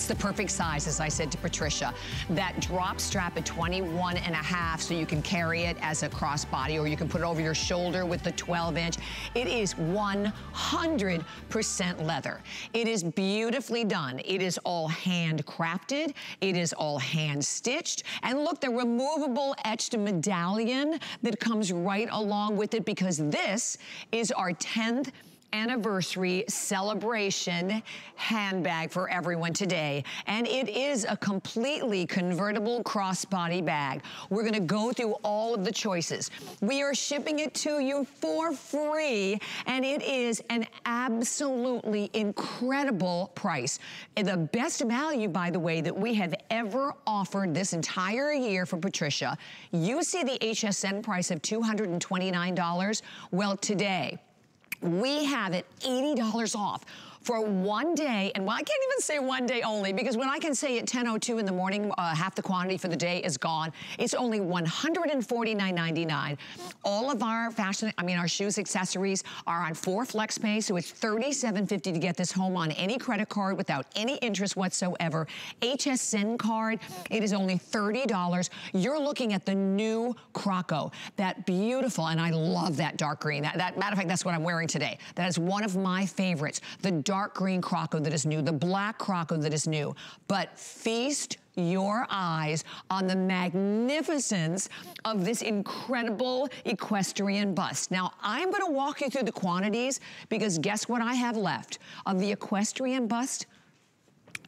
It's the perfect size, as I said to Patricia. That drop strap at 21 and a half, so you can carry it as a crossbody, or you can put it over your shoulder with the 12 inch. It is 100% leather. It is beautifully done. It is all handcrafted. It is all hand stitched. And look, the removable etched medallion that comes right along with it because this is our 10th anniversary celebration handbag for everyone today. And it is a completely convertible crossbody bag. We're gonna go through all of the choices. We are shipping it to you for free, and it is an absolutely incredible price. The best value, by the way, that we have ever offered this entire year for Patricia. You see the HSN price of $229. Well, today, we have it $80 off for one day, and well, I can't even say one day only because when I can say at 10.02 in the morning, uh, half the quantity for the day is gone, it's only $149.99. All of our fashion, I mean, our shoes, accessories are on four flex pay, so it's $37.50 to get this home on any credit card without any interest whatsoever. HSN card, it is only $30. You're looking at the new Croco, that beautiful, and I love that dark green. That, that matter of fact, that's what I'm wearing today. That is one of my favorites. The dark green Croco that is new, the black Croco that is new. But feast your eyes on the magnificence of this incredible equestrian bust. Now, I'm gonna walk you through the quantities because guess what I have left of the equestrian bust?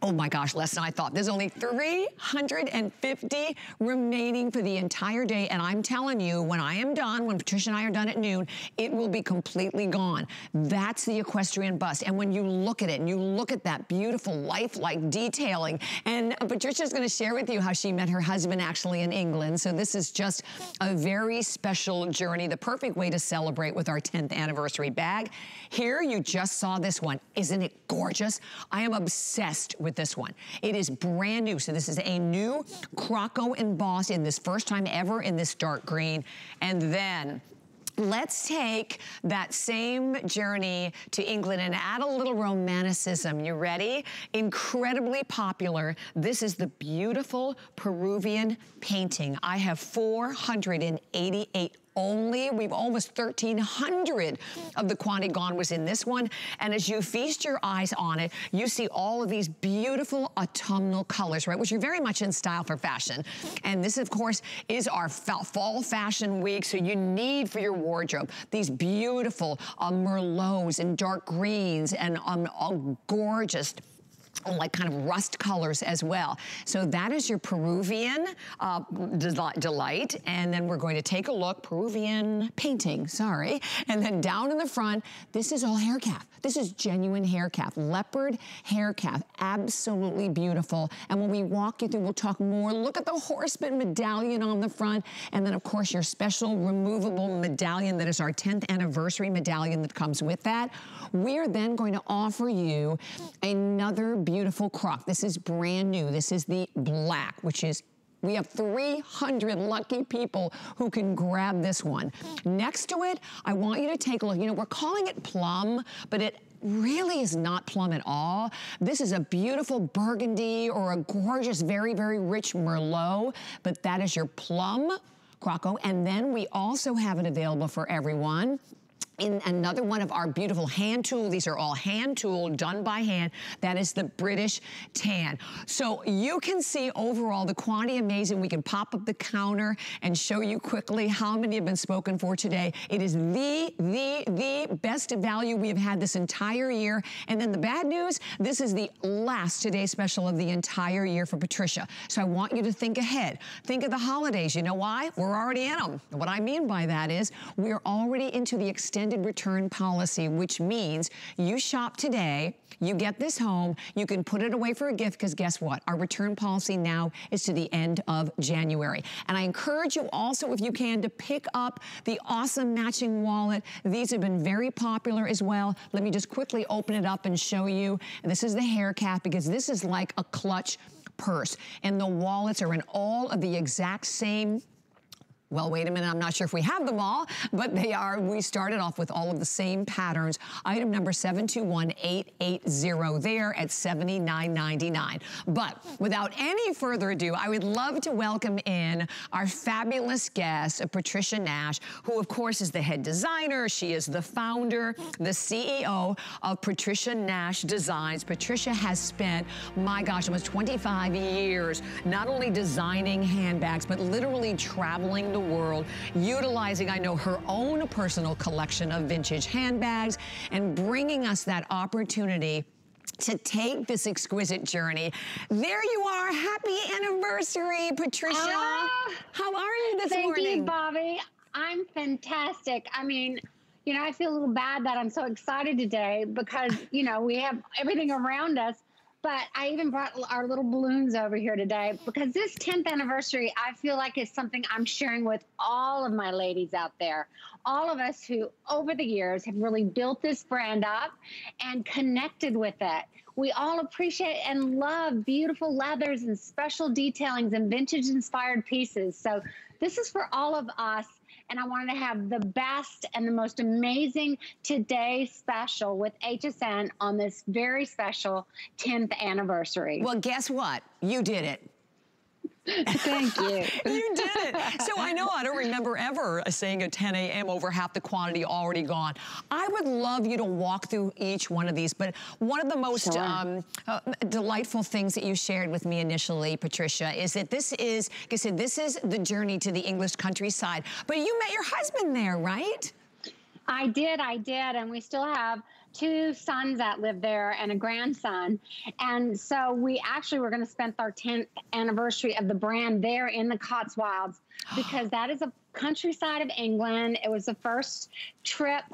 Oh my gosh, less than I thought. There's only 350 remaining for the entire day. And I'm telling you, when I am done, when Patricia and I are done at noon, it will be completely gone. That's the equestrian bust. And when you look at it and you look at that beautiful lifelike detailing, and Patricia's gonna share with you how she met her husband actually in England. So this is just a very special journey, the perfect way to celebrate with our 10th anniversary bag. Here, you just saw this one. Isn't it gorgeous? I am obsessed with with this one. It is brand new. So this is a new Croco embossed in this first time ever in this dark green. And then Let's take that same journey to England and add a little romanticism. You ready? Incredibly popular. This is the beautiful Peruvian painting. I have 488 only. We've almost 1,300 of the quantity gone was in this one. And as you feast your eyes on it, you see all of these beautiful autumnal colors, right? Which are very much in style for fashion. And this, of course, is our fall fashion week. So you need for your wardrobe these beautiful uh, merlots and dark greens and um, gorgeous like kind of rust colors as well. So that is your Peruvian uh, delight. And then we're going to take a look, Peruvian painting, sorry. And then down in the front, this is all hair calf. This is genuine hair calf, leopard hair calf, absolutely beautiful. And when we walk you through, we'll talk more. Look at the horseman medallion on the front. And then of course your special removable medallion that is our 10th anniversary medallion that comes with that. We're then going to offer you another beautiful croc. This is brand new. This is the black, which is we have 300 lucky people who can grab this one. Next to it, I want you to take a look. You know, we're calling it plum, but it really is not plum at all. This is a beautiful burgundy or a gorgeous, very, very rich Merlot, but that is your plum Croco. And then we also have it available for everyone in another one of our beautiful hand tool. These are all hand tool, done by hand. That is the British tan. So you can see overall the quantity amazing. We can pop up the counter and show you quickly how many have been spoken for today. It is the, the, the best value we have had this entire year. And then the bad news, this is the last Today Special of the entire year for Patricia. So I want you to think ahead. Think of the holidays. You know why? We're already in them. What I mean by that is we're already into the extended extended return policy, which means you shop today, you get this home, you can put it away for a gift because guess what? Our return policy now is to the end of January. And I encourage you also, if you can, to pick up the awesome matching wallet. These have been very popular as well. Let me just quickly open it up and show you. And this is the hair calf because this is like a clutch purse. And the wallets are in all of the exact same well, wait a minute, I'm not sure if we have them all, but they are, we started off with all of the same patterns. Item number 721880 there at $79.99. But without any further ado, I would love to welcome in our fabulous guest, Patricia Nash, who of course is the head designer. She is the founder, the CEO of Patricia Nash Designs. Patricia has spent, my gosh, almost 25 years, not only designing handbags, but literally traveling the world, utilizing, I know, her own personal collection of vintage handbags and bringing us that opportunity to take this exquisite journey. There you are. Happy anniversary, Patricia. Uh, How are you this thank morning? Thank you, Bobbi. I'm fantastic. I mean, you know, I feel a little bad that I'm so excited today because, you know, we have everything around us but I even brought our little balloons over here today because this 10th anniversary, I feel like it's something I'm sharing with all of my ladies out there. All of us who, over the years, have really built this brand up and connected with it. We all appreciate and love beautiful leathers and special detailings and vintage inspired pieces. So, this is for all of us and I wanted to have the best and the most amazing today special with HSN on this very special 10th anniversary. Well, guess what? You did it. Thank you. you did it. So I know I don't remember ever saying at 10 a.m. over half the quantity already gone. I would love you to walk through each one of these, but one of the most sure. um, uh, delightful things that you shared with me initially, Patricia, is that this is, like I said, this is the journey to the English countryside. But you met your husband there, right? I did, I did, and we still have two sons that live there and a grandson. And so we actually were going to spend our 10th anniversary of the brand there in the Cotswolds because that is a countryside of England. It was the first trip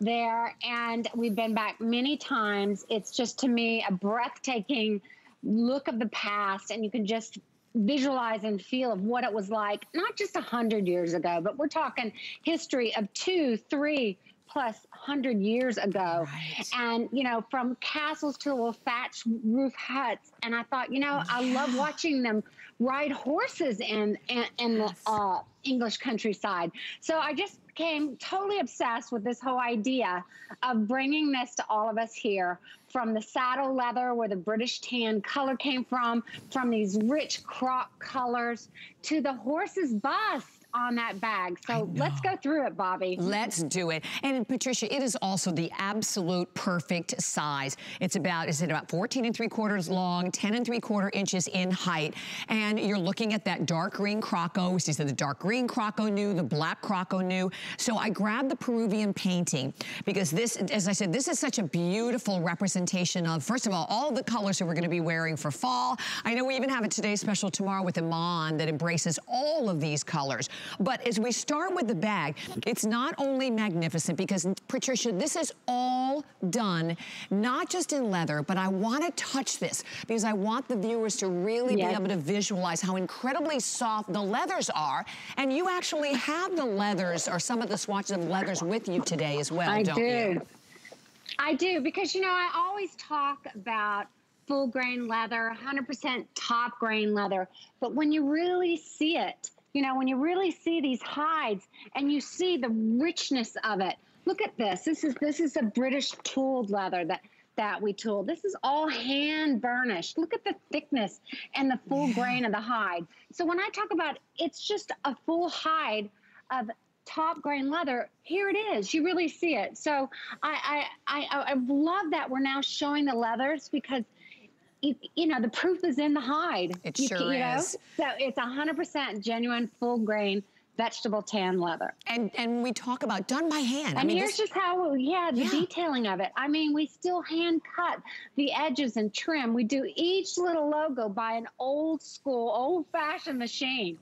there and we've been back many times. It's just to me a breathtaking look of the past and you can just visualize and feel of what it was like not just a hundred years ago but we're talking history of two three plus hundred years ago. Right. And, you know, from castles to little thatch roof huts. And I thought, you know, yeah. I love watching them ride horses in, in, in yes. the uh, English countryside. So I just became totally obsessed with this whole idea of bringing this to all of us here from the saddle leather where the British tan color came from, from these rich crop colors to the horse's bust on that bag. So let's go through it, Bobbi. Let's do it. And Patricia, it is also the absolute perfect size. It's about, is it about 14 and three quarters long, 10 and three quarter inches in height. And you're looking at that dark green croco. She said the dark green croco new, the black croco new. So I grabbed the Peruvian painting because this, as I said, this is such a beautiful representation of, first of all, all the colors that we're gonna be wearing for fall. I know we even have a today special tomorrow with Iman that embraces all of these colors. But as we start with the bag, it's not only magnificent because, Patricia, this is all done, not just in leather, but I want to touch this because I want the viewers to really yes. be able to visualize how incredibly soft the leathers are. And you actually have the leathers or some of the swatches of leathers with you today as well, I don't do. you? I do because, you know, I always talk about full grain leather, 100% top grain leather. But when you really see it, you know, when you really see these hides and you see the richness of it. Look at this. This is this is a British tooled leather that that we tooled. This is all hand burnished. Look at the thickness and the full yeah. grain of the hide. So when I talk about it's just a full hide of top grain leather, here it is. You really see it. So I I I, I love that we're now showing the leathers because you, you, know, the proof is in the hide. It you, sure you know? is. So it's 100% genuine, full grain vegetable tan leather. And and we talk about done by hand. And I mean, here's this... just how, we, yeah, the yeah. detailing of it. I mean, we still hand cut the edges and trim. We do each little logo by an old school, old fashioned machine.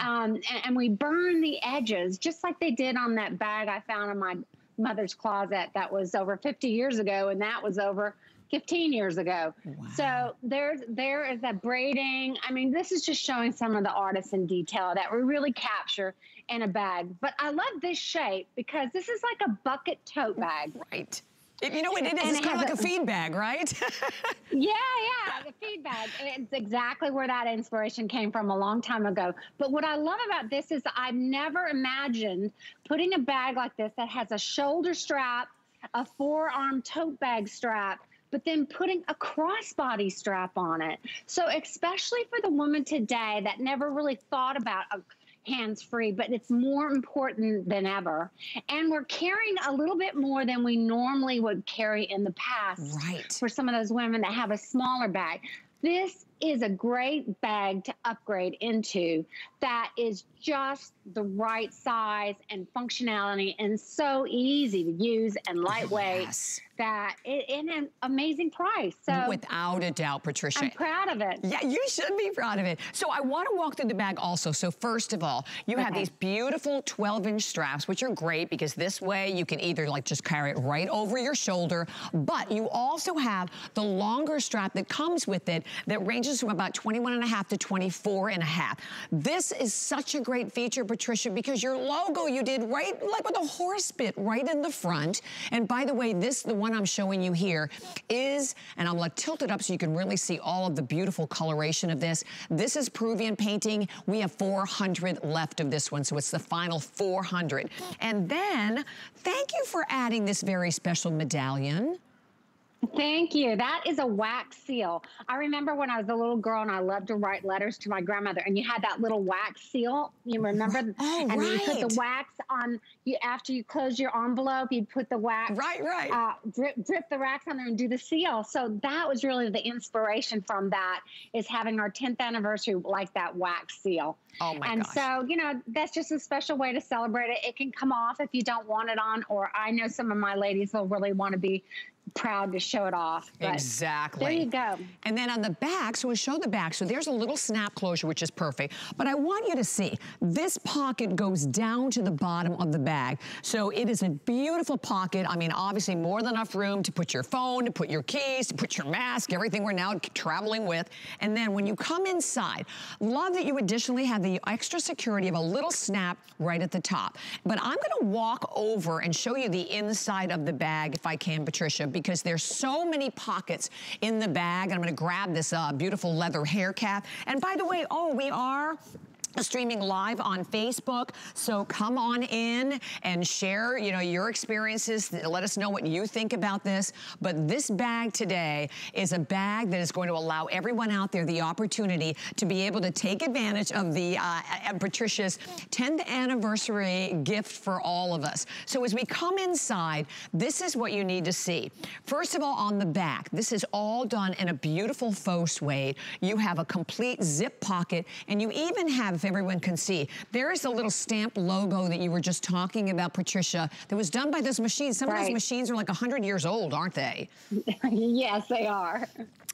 Um, and, and we burn the edges just like they did on that bag I found in my mother's closet that was over 50 years ago. And that was over 15 years ago. Wow. So there's there is that braiding. I mean, this is just showing some of the artisan detail that we really capture in a bag. But I love this shape because this is like a bucket tote bag. Right. You know what it is? And it's it kind of like a, a feed bag, right? yeah, yeah, the feed bag. It's exactly where that inspiration came from a long time ago. But what I love about this is I've never imagined putting a bag like this that has a shoulder strap, a forearm tote bag strap, but then putting a crossbody strap on it. So, especially for the woman today that never really thought about uh, a hands free, but it's more important than ever. And we're carrying a little bit more than we normally would carry in the past. Right. For some of those women that have a smaller bag. This is a great bag to upgrade into that is just the right size and functionality and so easy to use and lightweight yes. that it, in an amazing price. So without a doubt, Patricia. I'm proud of it. Yeah, you should be proud of it. So I want to walk through the bag also. So first of all, you okay. have these beautiful 12 inch straps, which are great because this way you can either like just carry it right over your shoulder, but you also have the longer strap that comes with it that ranges from about 21 and a half to 24 and a half. This is such a great feature, Patricia, because your logo you did right, like with a horse bit right in the front. And by the way, this, the one I'm showing you here is, and I'm gonna tilt it up so you can really see all of the beautiful coloration of this. This is Peruvian painting. We have 400 left of this one, so it's the final 400. And then, thank you for adding this very special medallion. Thank you. That is a wax seal. I remember when I was a little girl and I loved to write letters to my grandmother, and you had that little wax seal. You remember? Oh, and right. you put the wax on you after you close your envelope. You'd put the wax. Right, right. Uh, drip, drip the wax on there and do the seal. So that was really the inspiration from that is having our 10th anniversary like that wax seal. Oh my gosh. And gosh. so, you know, that's just a special way to celebrate it. It can come off if you don't want it on, or I know some of my ladies will really want to be proud to show it off. exactly. There you go. And then on the back, so we'll show the back. So there's a little snap closure, which is perfect. But I want you to see, this pocket goes down to the bottom of the bag. So it is a beautiful pocket. I mean, obviously more than enough room to put your phone, to put your keys, to put your mask, everything we're now traveling with. And then when you come inside, love that you additionally have the extra security of a little snap right at the top. But I'm gonna walk over and show you the inside of the bag if I can, Patricia, because there's so many pockets in the bag. And I'm gonna grab this uh, beautiful leather hair calf. And by the way, oh, we are streaming live on Facebook. So come on in and share, you know, your experiences. Let us know what you think about this. But this bag today is a bag that is going to allow everyone out there the opportunity to be able to take advantage of the uh, Patricia's 10th anniversary gift for all of us. So as we come inside, this is what you need to see. First of all, on the back, this is all done in a beautiful faux suede. You have a complete zip pocket and you even have everyone can see. There is a little stamp logo that you were just talking about, Patricia, that was done by those machines. Some right. of those machines are like 100 years old, aren't they? yes, they are.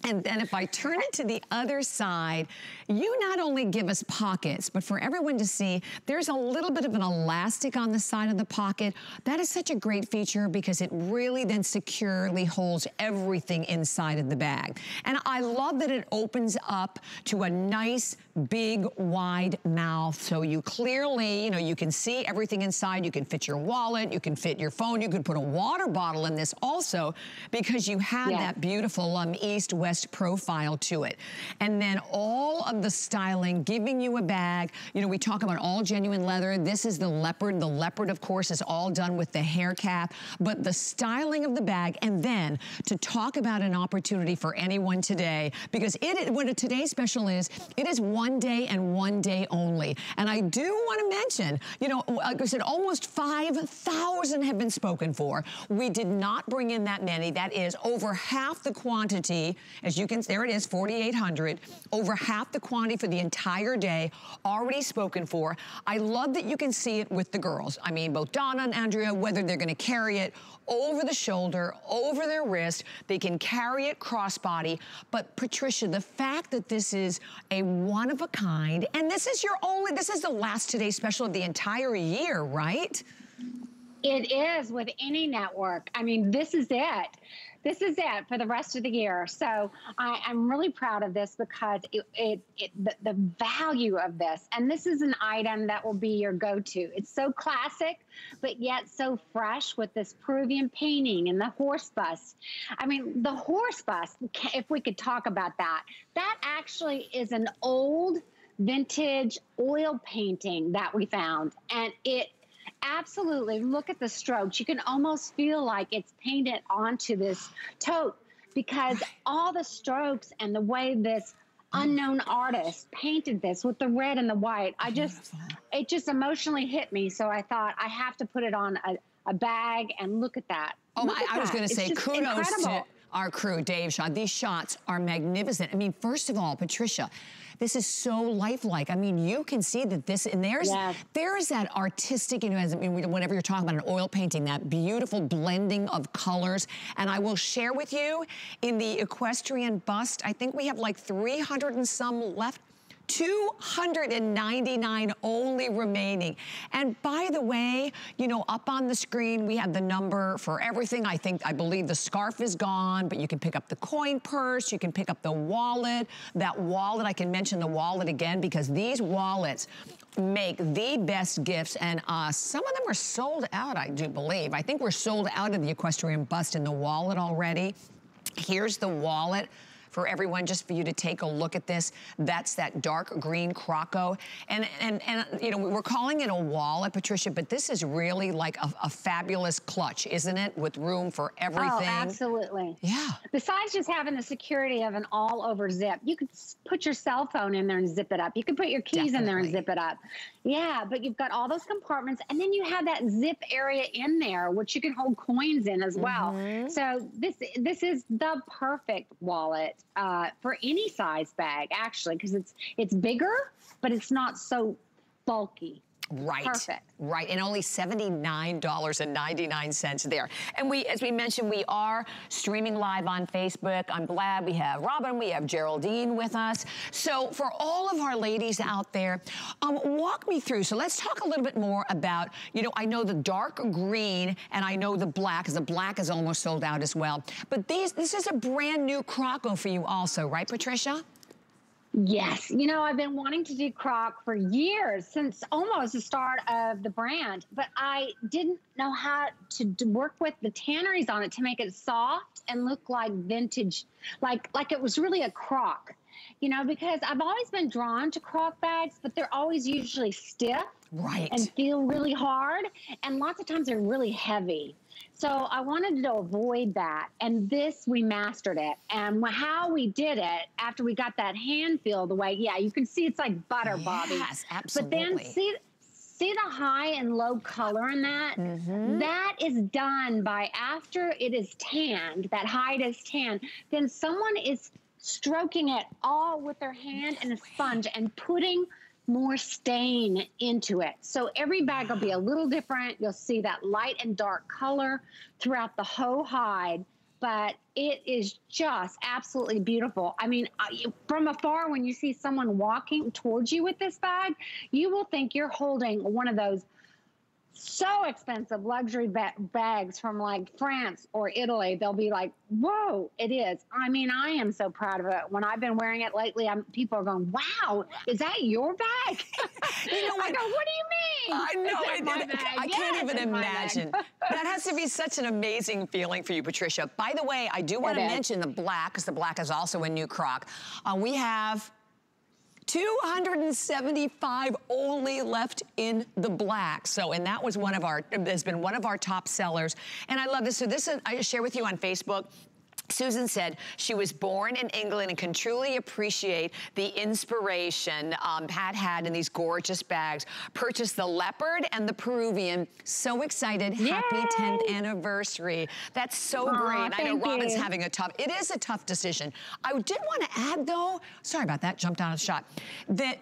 And then if I turn it to the other side, you not only give us pockets, but for everyone to see, there's a little bit of an elastic on the side of the pocket. That is such a great feature because it really then securely holds everything inside of the bag. And I love that it opens up to a nice, big, wide mouth. So you clearly, you know, you can see everything inside. You can fit your wallet, you can fit your phone, you can put a water bottle in this also because you have yeah. that beautiful um, east-west profile to it. And then all of the styling, giving you a bag. You know, we talk about all genuine leather. This is the leopard. The leopard, of course, is all done with the hair calf, but the styling of the bag. And then to talk about an opportunity for anyone today, because it, what a today's special is, it is one day and one day only. And I do want to mention, you know, like I said, almost 5,000 have been spoken for. We did not bring in that many. That is over half the quantity. As you can, there it is, 4,800. Over half the quantity for the entire day already spoken for. I love that you can see it with the girls. I mean, both Donna and Andrea, whether they're going to carry it over the shoulder, over their wrist. They can carry it crossbody. But Patricia, the fact that this is a one of a kind, and this is your only, this is the last Today special of the entire year, right? It is with any network. I mean, this is it this is it for the rest of the year. So I, am really proud of this because it, it, it the, the, value of this, and this is an item that will be your go-to. It's so classic, but yet so fresh with this Peruvian painting and the horse bust. I mean, the horse bust. If we could talk about that, that actually is an old vintage oil painting that we found, and it Absolutely. Look at the strokes. You can almost feel like it's painted onto this tote because all the strokes and the way this unknown artist painted this with the red and the white. I just, it just emotionally hit me. So I thought I have to put it on a, a bag and look at that. Oh, I, I, was going to say kudos incredible. to our crew, Dave Shaw. These shots are magnificent. I mean, first of all, Patricia, this is so lifelike. I mean, you can see that this, and there's, yes. there is that artistic, you know, as, I mean, whenever you're talking about an oil painting, that beautiful blending of colors. And I will share with you in the equestrian bust, I think we have like 300 and some left. 299 only remaining. And by the way, you know, up on the screen, we have the number for everything. I think, I believe the scarf is gone, but you can pick up the coin purse, you can pick up the wallet. That wallet, I can mention the wallet again because these wallets make the best gifts and uh, some of them are sold out, I do believe. I think we're sold out of the equestrian bust in the wallet already. Here's the wallet for everyone, just for you to take a look at this. That's that dark green Croco. And, and, and you know, we're calling it a wallet, Patricia, but this is really like a, a fabulous clutch, isn't it? With room for everything. Oh, absolutely. Yeah. Besides just having the security of an all over zip, you could put your cell phone in there and zip it up. You could put your keys Definitely. in there and zip it up. Yeah, but you've got all those compartments and then you have that zip area in there, which you can hold coins in as well. Mm -hmm. So this, this is the perfect wallet uh, for any size bag, actually, because it's it's bigger, but it's not so bulky. Right. Perfect. Right. And only $79.99 there. And we, as we mentioned, we are streaming live on Facebook. I'm glad we have Robin, we have Geraldine with us. So for all of our ladies out there, um, walk me through. So let's talk a little bit more about, you know, I know the dark green and I know the black, because the black is almost sold out as well. But these, this is a brand new Croco for you also, right, Patricia? Yes. You know, I've been wanting to do croc for years, since almost the start of the brand, but I didn't know how to work with the tanneries on it to make it soft and look like vintage, like like it was really a croc. You know, because I've always been drawn to croc bags, but they're always usually stiff right. and feel really hard. And lots of times they're really heavy. So I wanted to avoid that. And this, we mastered it. And how we did it after we got that hand feel the way, yeah, you can see it's like butter, yes, Bobbi. Yes, absolutely. But then see, see the high and low color in that? Mm -hmm. that is done by after it is tanned, that hide is tanned, then someone is stroking it all with their hand and a sponge and putting more stain into it. So every bag will be a little different. You'll see that light and dark color throughout the whole hide, but it is just absolutely beautiful. I mean, from afar, when you see someone walking towards you with this bag, you will think you're holding one of those so expensive luxury ba bags from like France or Italy. They'll be like, whoa, it is. I mean, I am so proud of it. When I've been wearing it lately, I'm, people are going, wow, is that your bag? you know what? I go, what do you mean? I know. I, it, I yes, can't even imagine. that has to be such an amazing feeling for you, Patricia. By the way, I do want to mention the black, because the black is also a new croc. Uh, we have 275 only left in the black. So, and that was one of our, has been one of our top sellers. And I love this. So this, is, I share with you on Facebook. Susan said she was born in England and can truly appreciate the inspiration um, Pat had in these gorgeous bags. Purchased the leopard and the Peruvian. So excited. Yay! Happy 10th anniversary. That's so Aww, great. I know Robin's you. having a tough, it is a tough decision. I did want to add though, sorry about that, jumped out of the shot, that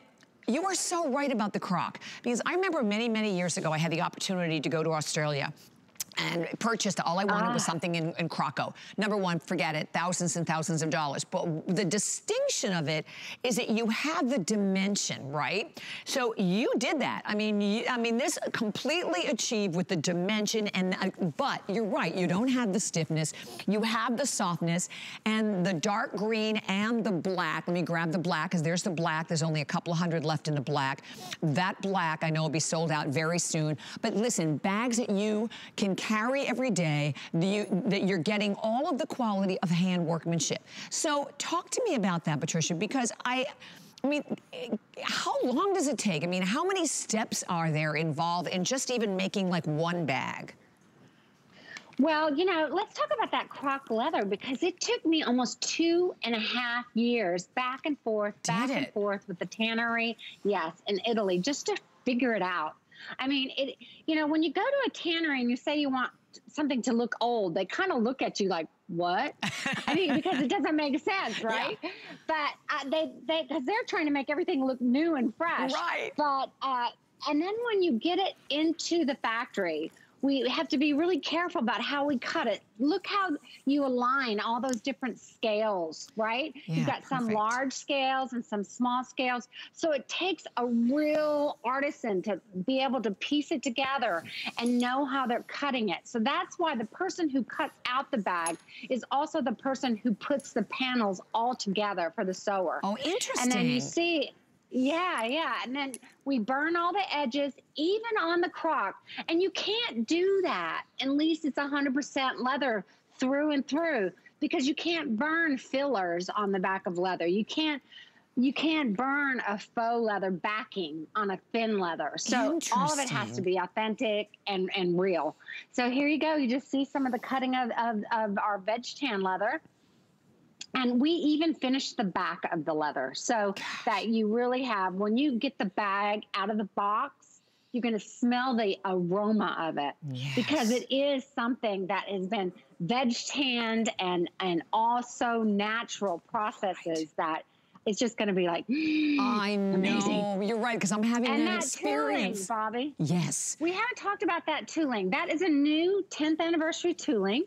you are so right about the croc because I remember many, many years ago I had the opportunity to go to Australia and purchased, all I wanted was ah. something in, in Croco. Number one, forget it, thousands and thousands of dollars. But the distinction of it is that you have the dimension, right? So you did that. I mean, you, I mean, this completely achieved with the dimension, and uh, but you're right, you don't have the stiffness, you have the softness, and the dark green and the black. Let me grab the black, because there's the black. There's only a couple hundred left in the black. That black, I know, will be sold out very soon. But listen, bags that you can carry every day, you, that you're getting all of the quality of hand workmanship. So talk to me about that, Patricia, because I, I mean, how long does it take? I mean, how many steps are there involved in just even making like one bag? Well, you know, let's talk about that croc leather because it took me almost two and a half years back and forth, back and forth with the tannery, yes, in Italy, just to figure it out. I mean, it. You know, when you go to a tannery and you say you want something to look old, they kind of look at you like, "What?" I mean, because it doesn't make sense, right? Yeah. But uh, they they because they're trying to make everything look new and fresh, right? But uh, and then when you get it into the factory, we have to be really careful about how we cut it. Look how you align all those different scales, right? Yeah, You've got some large scales and some small scales. So it takes a real artisan to be able to piece it together and know how they're cutting it. So that's why the person who cuts out the bag is also the person who puts the panels all together for the sewer. Oh, interesting. And then you see yeah, yeah. And then we burn all the edges, even on the croc. And you can't do that unless it's 100% leather through and through because you can't burn fillers on the back of leather. You can't you can't burn a faux leather backing on a thin leather. So all of it has to be authentic and, and real. So here you go. You just see some of the cutting of, of, of our veg tan leather. And we even finish the back of the leather so that you really have, when you get the bag out of the box, you're going to smell the aroma of it yes. because it is something that has been veg tanned and, and also natural processes right. that it's just going to be like mmm, I know amazing. you're right because I'm having and that, that experience, tooling, Bobbi. Yes, we haven't talked about that tooling. That is a new 10th anniversary tooling.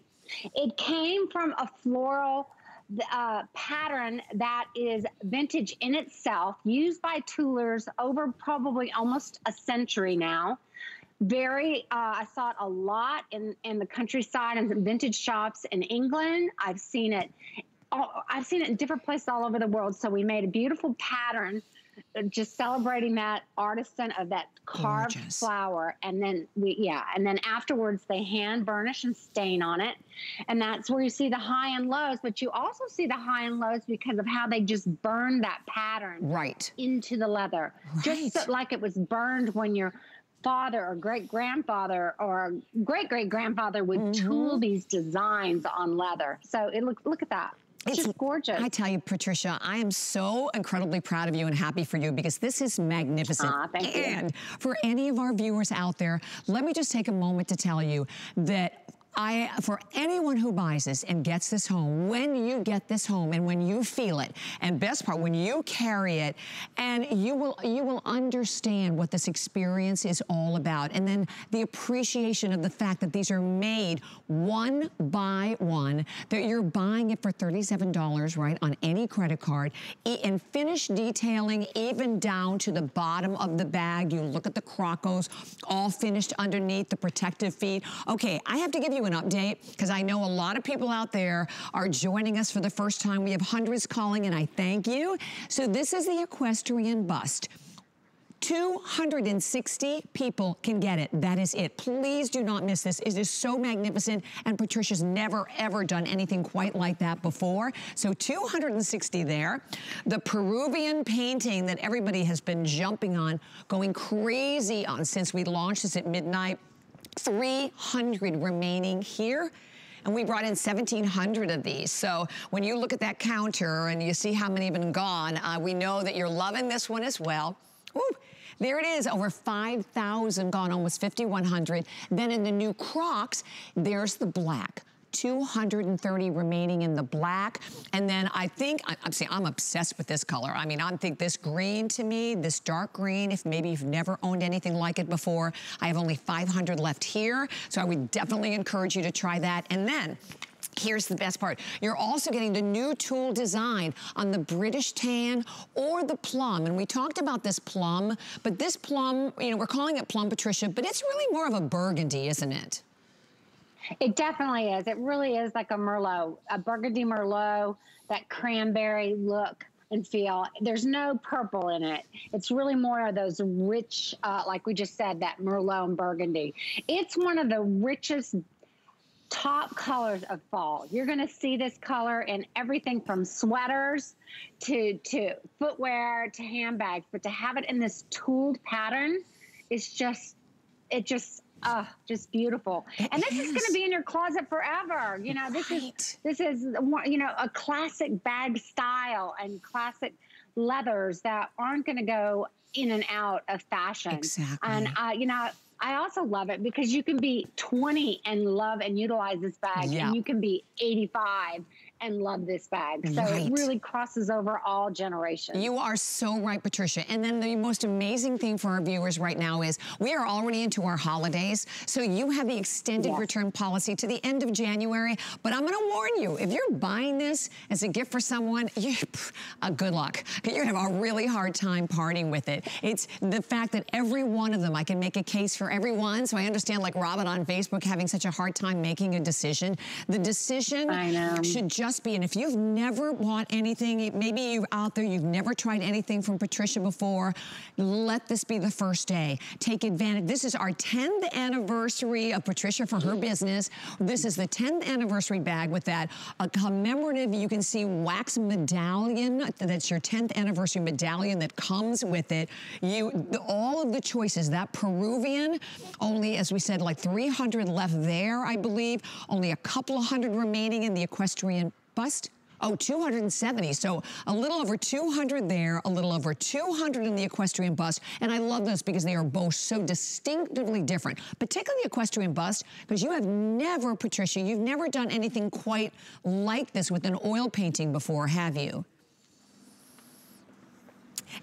It came from a floral uh, pattern that is vintage in itself, used by toolers over probably almost a century now. Very, uh, I saw it a lot in, in the countryside and vintage shops in England. I've seen it. I've seen it in different places all over the world. So we made a beautiful pattern just celebrating that artisan of that carved Gorgeous. flower and then we yeah and then afterwards they hand burnish and stain on it and that's where you see the high and lows but you also see the high and lows because of how they just burn that pattern right into the leather right. just so, like it was burned when your father or great grandfather or great great grandfather would mm-hmm. tool these designs on leather so it look look at that it's just gorgeous. I tell you, Patricia, I am so incredibly proud of you and happy for you because this is magnificent. Ah, thank and you. for any of our viewers out there, let me just take a moment to tell you that I, for anyone who buys this and gets this home, when you get this home and when you feel it, and best part, when you carry it, and you will, you will understand what this experience is all about. And then the appreciation of the fact that these are made one by one, that you're buying it for $37, right, on any credit card, and finished detailing even down to the bottom of the bag. You look at the crocos, all finished underneath, the protective feet. Okay, I have to give you an update because I know a lot of people out there are joining us for the first time. We have hundreds calling and I thank you. So this is the equestrian bust. 260 people can get it. That is it. Please do not miss this. It is so magnificent, and Patricia's never, ever done anything quite like that before. So 260 there. The Peruvian painting that everybody has been jumping on, going crazy on since we launched this at midnight 300 remaining here and we brought in 1,700 of these. So when you look at that counter and you see how many have been gone, uh, we know that you're loving this one as well. Ooh, there it is, over 5,000 gone, almost 5,100. Then in the new Crocs, there's the black. 230 remaining in the black. And then I think, I'm saying I'm obsessed with this color. I mean, I think this green to me, this dark green, if maybe you've never owned anything like it before, I have only 500 left here. So I would definitely encourage you to try that. And then Here's the best part. You're also getting the new tool design on the British tan or the plum. And we talked about this plum, but this plum, you know, we're calling it plum, Patricia, but it's really more of a burgundy, isn't it? It definitely is. It really is like a Merlot, a burgundy Merlot, that cranberry look and feel. There's no purple in it. It's really more of those rich, uh, like we just said, that Merlot and Burgundy. It's one of the richest top colors of fall. You're going to see this color in everything from sweaters to to footwear to handbags, but to have it in this tooled pattern is just it just oh, just beautiful. It and this is, is going to be in your closet forever. You know, this right. is this is you know a classic bag style and classic leathers that aren't going to go in and out of fashion. Exactly. And uh, you know, I also love it because you can be 20 and love and utilize this bag, yeah. and you can be 85 and love this bag. So right. it really crosses over all generations. You are so right, Patricia. And then the most amazing thing for our viewers right now is we are already into our holidays. So you have the extended yes. return policy to the end of January. But I'm going to warn you, if you're buying this as a gift for someone, you, uh, good luck. You're going to have a really hard time parting with it. It's the fact that every one of them, I can make a case for everyone. So I understand like Robin on Facebook having such a hard time making a decision. The decision should just be. And if you've never bought anything, maybe you're out there, you've never tried anything from Patricia before, let this be the first day. Take advantage. This is our 10th anniversary of Patricia for her business. This is the 10th anniversary bag with that a commemorative, you can see wax medallion. That's your 10th anniversary medallion that comes with it. You, all of the choices, that Peruvian, only, as we said, like 300 left there, I believe. Only a couple of hundred remaining in the equestrian bust Oh, 270. So a little over 200 there, a little over 200 in the equestrian bust. And I love this because they are both so distinctively different. Particularly the equestrian bust, because you have never, Patricia, you've never done anything quite like this with an oil painting before, have you?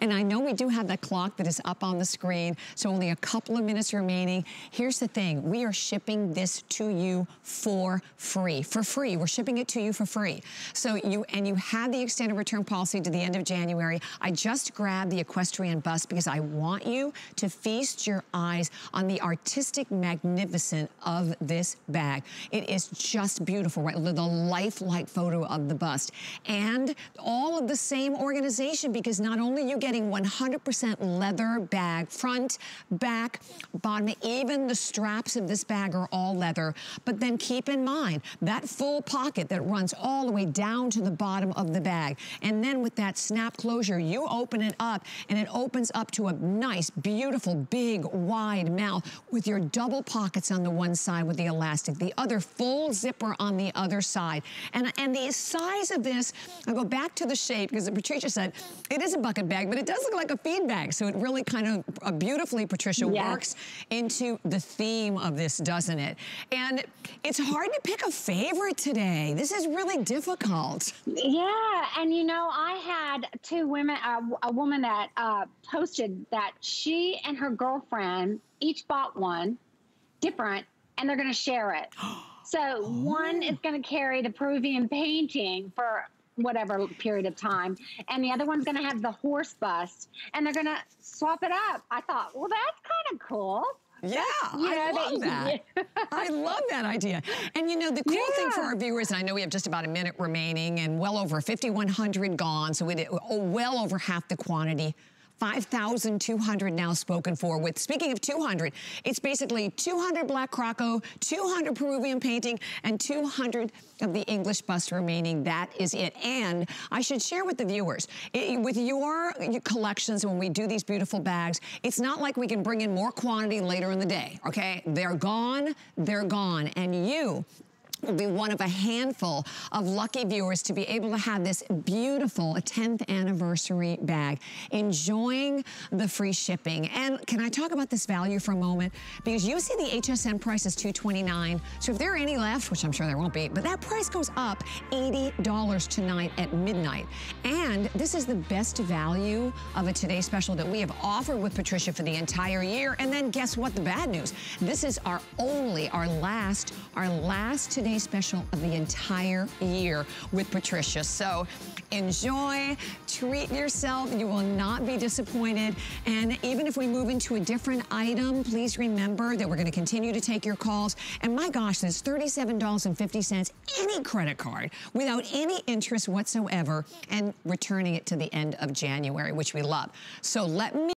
And I know we do have that clock that is up on the screen, so only a couple of minutes remaining. Here's the thing, we are shipping this to you for free, for free. We're shipping it to you for free. So you, and you have the extended return policy to the end of January. I just grabbed the equestrian bust because I want you to feast your eyes on the artistic magnificence of this bag. It is just beautiful, right? The lifelike photo of the bust. And all of the same organization because not only you getting 100% leather bag, front, back, bottom, even the straps of this bag are all leather. But then keep in mind, that full pocket that runs all the way down to the bottom of the bag. And then with that snap closure, you open it up and it opens up to a nice, beautiful, big, wide mouth with your double pockets on the one side with the elastic, the other full zipper on the other side. And, and the size of this, I'll go back to the shape because Patricia said, it is a bucket bag, but it does look like a feed bag. So it really kind of uh, beautifully, Patricia, works into the theme of this, doesn't it? And it's hard to pick a favorite today. This is really difficult. Yeah, and you know, I had two women, uh, a woman that uh, posted that she and her girlfriend each bought one, different, and they're going to share it. So oh. one is going to carry the Peruvian painting for whatever period of time. And the other one's going to have the horse bust and they're going to swap it up. I thought, well, that's kind of cool. Yeah, I love that. that. I love that idea. And you know, the cool yeah. thing for our viewers, and I know we have just about a minute remaining and well over 5,100 gone, so we did oh, well over half the quantity 5,200 now spoken for with, speaking of 200, it's basically 200 Black Croco, 200 Peruvian painting, and 200 of the English bust remaining. That is it. And I should share with the viewers, it, with your, your collections, when we do these beautiful bags, it's not like we can bring in more quantity later in the day, okay? They're gone, they're gone. And you will be one of a handful of lucky viewers to be able to have this beautiful 10th anniversary bag, enjoying the free shipping. And can I talk about this value for a moment? Because you see the HSN price is 229. So if there are any left, which I'm sure there won't be, but that price goes up $80 tonight at midnight. And this is the best value of a Today Special that we have offered with Patricia for the entire year. And then guess what? The bad news. This is our only, our last, our last Today special of the entire year with Patricia. So enjoy, treat yourself. You will not be disappointed. And even if we move into a different item, please remember that we're going to continue to take your calls. And my gosh, there's $37.50, any credit card without any interest whatsoever and returning it to the end of January, which we love. So let me